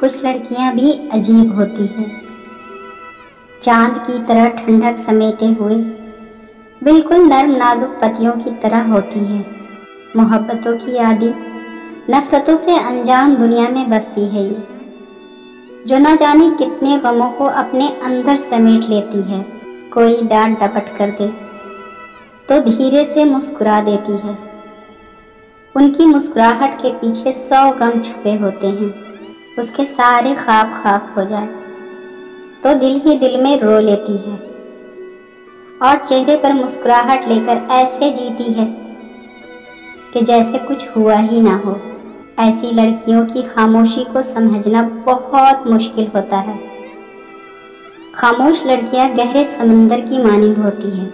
कुछ लड़कियाँ भी अजीब होती हैं। चाँद की तरह ठंडक समेटे हुए, बिल्कुल नर्म नाजुक पतियों की तरह होती है। मोहब्बतों की आदि नफरतों से अनजान दुनिया में बसती है ये, जो ना जाने कितने गमों को अपने अंदर समेट लेती है। कोई डांट डपट कर दे तो धीरे से मुस्कुरा देती है। उनकी मुस्कुराहट के पीछे सौ गम छुपे होते हैं। उसके सारे खाक खाक हो जाए। तो दिल ही दिल में रो लेती है और चेहरे पर मुस्कुराहट लेकर ऐसे जीती है कि जैसे कुछ हुआ ही ना हो। ऐसी लड़कियों की खामोशी को समझना बहुत मुश्किल होता है। खामोश लड़कियाँ गहरे समंदर की मानिंद होती हैं।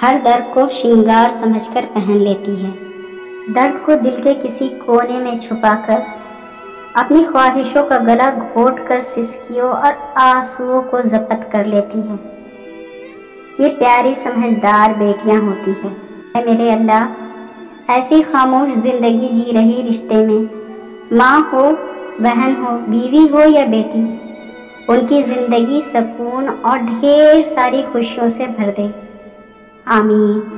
हर दर्द को श्रृंगार समझकर पहन लेती है। दर्द को दिल के किसी कोने में छुपाकर अपनी ख्वाहिशों का गला घोट कर सिसकियों और आंसुओं को जब्त कर लेती है। ये प्यारी समझदार बेटियाँ होती है। मेरे अल्लाह, ऐसी खामोश ज़िंदगी जी रही रिश्ते में। माँ हो, बहन हो, बीवी हो या बेटी, उनकी ज़िंदगी सुकून और ढेर सारी खुशियों से भर दे। आमीन।